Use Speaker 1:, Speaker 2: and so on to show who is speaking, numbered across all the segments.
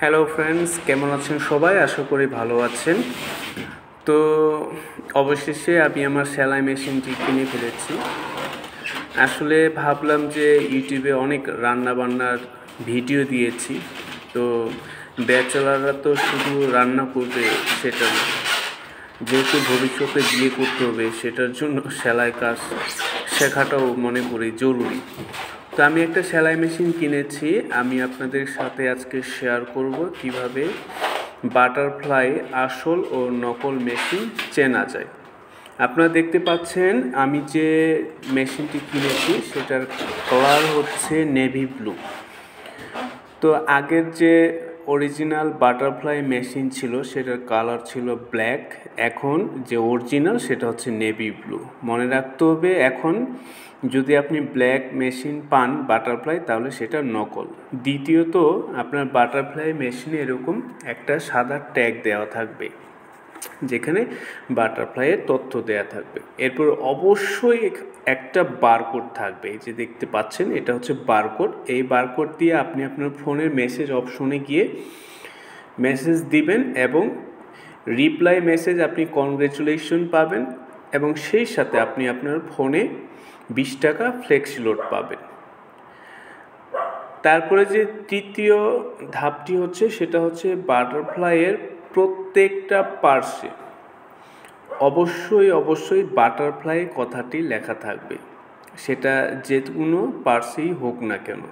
Speaker 1: Hello friends কেমন আছেন সবাই? আশা করি ভালো আছেন। তো, অবশেষে আমি আমার সেলাই মেশিনটি কিনে ফেলেছি। আসলে ভাবলাম যে ইউটিউবে অনেক রান্না বান্নার ভিডিও দিয়েছি। তো, ব্যাচেলাররা তো শুধু রান্না করবে সেটা না, যেহেতু ভবিষ্যতে বিয়ে করতে হবে, সেটার জন্য সেলাই কাজ শেখাটাও মনে করি জরুরি। তো আমি একটা সেলাই মেশিন কিনেছি। আমি আপনাদের সাথে আজকে শেয়ার করব কীভাবে বাটারফ্লাই আসল ও নকল মেশিন চেনা যায়। আপনারা দেখতে পাচ্ছেন, আমি যে মেশিনটি কিনেছি, সেটার কালার হচ্ছে নেভি ব্লু তো আগের যে অরিজিনাল বাটারফ্লাই মেশিন ছিল, সেটার কালার ছিল ব্ল্যাক এখন যে অরিজিনাল সেটা হচ্ছে নেভি ব্লু মনে রাখতে হবে, এখন যদি আপনি ব্ল্যাক মেশিন পান বাটারফ্লাই তাহলে সেটা নকল। দ্বিতীয়ত, আপনার বাটারফ্লাই মেশিনে এরকম একটা সাদা ট্যাগ দেওয়া থাকবে। যেখানে বাটারফ্লাইয়ের তথ্য দেয়া থাকবে। এরপর অবশ্যই একটা বারকোড থাকবে। এই যে দেখতে পাচ্ছেন, এটা হচ্ছে বারকোড। এই বারকোড দিয়ে আপনি আপনার ফোনের মেসেজ অপশনে গিয়ে মেসেজ দিবেন এবং রিপ্লাই মেসেজ আপনি কনগ্রেচুলেশন পাবেন এবং সেই সাথে আপনি আপনার ফোনে বিশ টাকা ফ্লেক্সি লোড পাবেন। তারপরে যে তৃতীয় ধাপটি হচ্ছে, সেটা হচ্ছে বাটারফ্লাইয়ের প্রত্যেকটা পার্সে অবশ্যই অবশ্যই বাটারফ্লাই কথাটি লেখা থাকবে। সেটা যে কোনো পার্সেই হোক না কেন।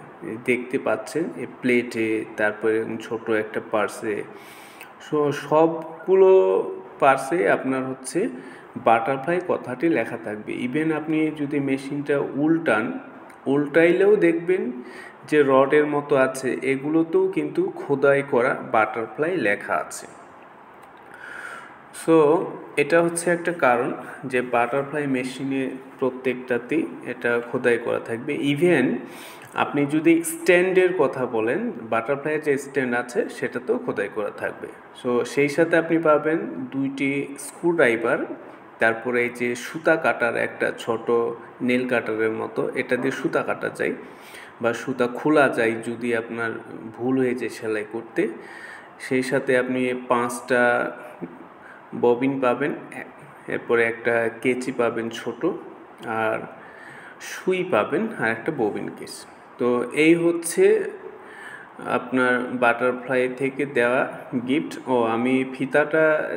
Speaker 1: দেখতে পাচ্ছেন এই প্লেটে, তারপরে ছোট একটা পার্সে সবগুলো পার্সে আপনার হচ্ছে বাটারফ্লাই কথাটি লেখা থাকবে। ইভেন আপনি যদি মেশিনটা উল্টান, উল্টাইলেও দেখবেন যে রডের মতো আছে। এগুলোতেও কিন্তু খোদাই করা বাটারফ্লাই লেখা আছে। সো এটা হচ্ছে একটা কারণ যে বাটারফ্লাই মেশিনে প্রত্যেকটাতেই এটা খোদাই করা থাকবে। ইভেন আপনি যদি স্ট্যান্ডের কথা বলেন বাটারফ্লাইয়ের যে স্ট্যান্ড আছে, সেটাতেও খোদাই করা থাকবে। সো সেই সাথে আপনি পাবেন দুইটি স্ক্রুড্রাইভার তারপরে এই যে সুতা কাটার একটা ছোট নেল কাটারের মতো, এটা দিয়ে সুতা কাটা যায় বা সুতা খোলা যায় যদি আপনার ভুল হয়ে যায় সেলাই করতে। সেই সাথে আপনি পাঁচটা ববিন পাবেন এরপরে একটা কেচি পাবেন ছোট আর সুই পাবেন আর একটা ববিন কেস তো এই হচ্ছে আপনার বাটারফ্লাই থেকে দেওয়া গিফট। ও, আমি ফিতাটা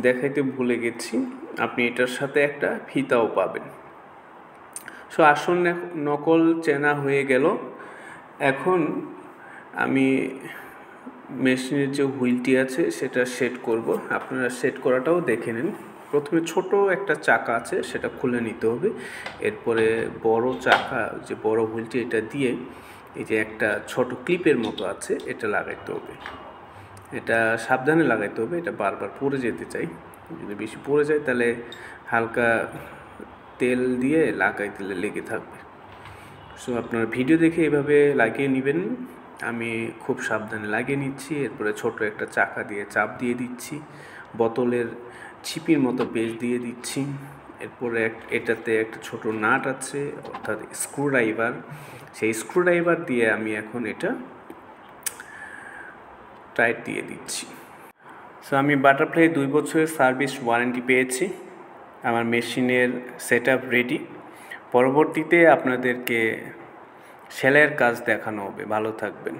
Speaker 1: দেখাইতে ভুলে গেছি। আপনি এটার সাথে একটা ফিতাও পাবেন। সো আসল নকল চেনা হয়ে গেল। এখন আমি মেশিনের যে হুইলটি আছে সেটা সেট করব। আপনারা সেট করাটাও দেখে নিন। প্রথমে ছোট একটা চাকা আছে, সেটা খুলে নিতে হবে। এরপরে বড় চাকা, যে বড় হুইলটি, এটা দিয়ে এই যে একটা ছোট ক্লিপের মতো আছে, এটা লাগাইতে হবে। এটা সাবধানে লাগাইতে হবে, এটা বারবার পড়ে যেতে চাই। যদি বেশি পড়ে যায়, তাহলে হালকা তেল দিয়ে লাগাই দিলে লেগে থাকবে। সো আপনার ভিডিও দেখে এভাবে লাগিয়ে নেবেন। আমি খুব সাবধানে লাগিয়ে নিচ্ছি, এরপরে ছোট একটা চাকা দিয়ে চাপ দিয়ে দিচ্ছি, বোতলের ছিপির মতো পেজ দিয়ে দিচ্ছি, এরপরে এটাতে একটা ছোট নাট আছে, অর্থাৎ স্ক্রুড্রাইভার, সেই স্ক্রুড্রাইভার দিয়ে আমি এখন এটা টাইট দিয়ে দিচ্ছি। সো আমি বাটারফ্লাই দুই বছরের সার্ভিস ওয়ারেন্টি পেয়েছি, আমার মেশিনের সেট রেডি। পরবর্তীতে আপনাদেরকে সেলাইয়ের কাজ দেখানো হবে। ভালো থাকবেন।